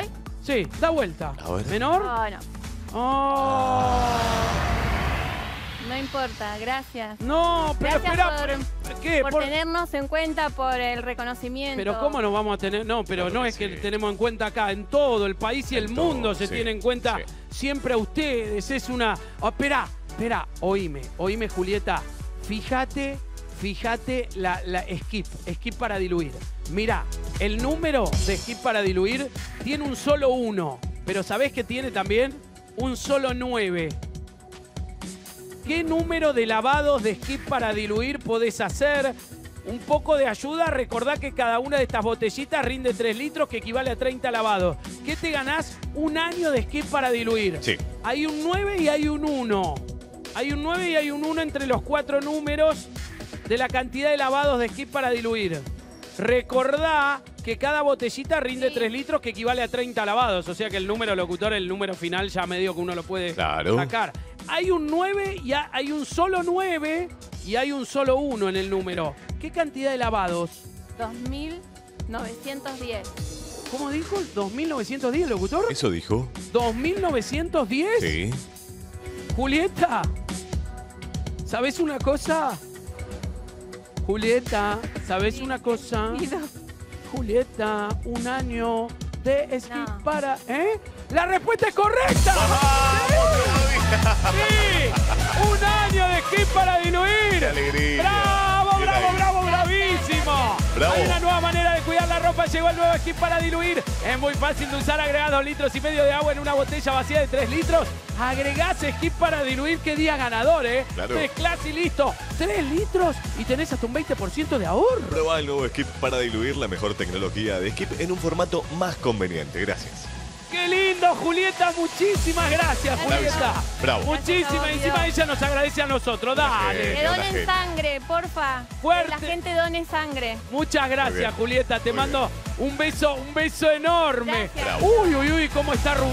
¿Voy? Sí, da vuelta. A ver. ¿Menor? Oh, no. Oh. No importa, gracias. No, pero Gracias espera. por, ¿Qué? por Por- tenernos en cuenta, por el reconocimiento. Pero ¿cómo nos vamos a tener? No, pero Claro no que es que tenemos en cuenta acá, en todo el país y En el todo, mundo se sí, tiene en cuenta sí. siempre a ustedes. Es una... Oh, espera, espera, oíme, oíme Julieta. Fíjate, fíjate la, la skip, skip para diluir. Mira, el número de skip para diluir tiene un solo uno, pero ¿sabés que tiene también? Un solo nueve. ¿Qué número de lavados de skip para diluir podés hacer? Un poco de ayuda, recordá que cada una de estas botellitas rinde 3 litros, que equivale a 30 lavados. ¿Qué te ganás? Un año de skip para diluir. Sí. Hay un 9 y hay un 1. Hay un 9 y hay un 1 entre los cuatro números de la cantidad de lavados de skip para diluir. Recordá que cada botellita rinde Sí. 3 litros, que equivale a 30 lavados. O sea que el número locutor, el número final, ya medio que uno lo puede Claro. sacar. Hay un 9 y ha- hay un solo 9 y hay un solo 1 en el número. ¿Qué cantidad de lavados? 2910. ¿Cómo dijo? ¿2910, locutor? ¿Eso dijo? ¿2910? Sí. Julieta, ¿sabes una cosa? Julieta, ¿sabes una cosa? Julieta, un año de esquí No. para... ¿Eh? ¡La respuesta es correcta! ¡Sí! ¡Un año de esquí para diluir! ¡Qué alegría! ¡Bravo, Llegó el nuevo esquí para diluir. Es muy fácil de usar. Agregás litros y medio de agua en una botella vacía de 3 litros. Agregás esquí para diluir. ¡Qué día ganador, eh! Claro. Mezclás y listo. 3 litros y tenés hasta un 20% de ahorro. Proba el nuevo Skip para diluir la mejor tecnología de Skip en un formato más conveniente. Gracias. ¡Qué lindo, Julieta! Muchísimas gracias, Julieta. Bravo. Muchísimas. Encima ella nos agradece a nosotros. Dale. Que donen sangre, porfa. Fuerte. Que la gente done sangre. Muchas gracias. Julieta. Te Muy mando un beso, un beso enorme. Gracias. Uy, uy, uy, cómo está Rubén.